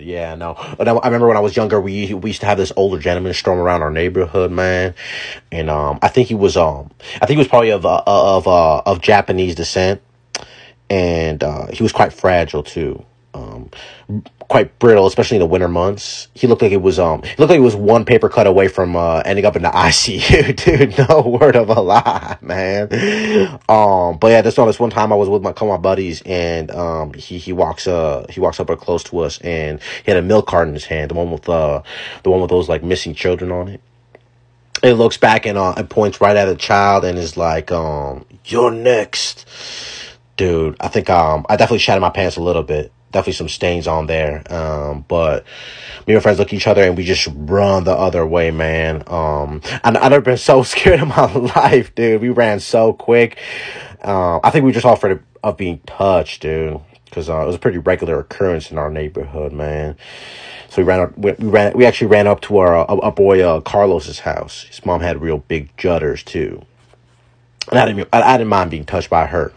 Yeah, no. But I, I remember when I was younger, we we used to have this older gentleman storm around our neighborhood, man. And um, I think he was um, I think he was probably of uh, of uh, of Japanese descent, and uh, he was quite fragile too. Quite brittle, especially in the winter months. He looked like it was um, looked like he was one paper cut away from uh, ending up in the ICU, dude. No word of a lie, man. Um, but yeah, this on this one time I was with my couple my buddies, and um, he he walks uh he walks up close to us, and he had a milk carton in his hand, the one with uh the one with those like missing children on it. It looks back and uh, and points right at the child and is like, um, "You're next." dude, I think um I definitely shat shattered my pants a little bit. Definitely some stains on there. Um, but me and my friends look at each other and we just run the other way, man. Um, I've never been so scared in my life, dude. We ran so quick. Um, I think we just all afraid of, of being touched, dude. Cause uh, it was a pretty regular occurrence in our neighborhood, man. So we ran up. We, we ran. We actually ran up to our uh, a boy uh, Carlos's house. His mom had real big judders too, and I didn't. I, I didn't mind being touched by her.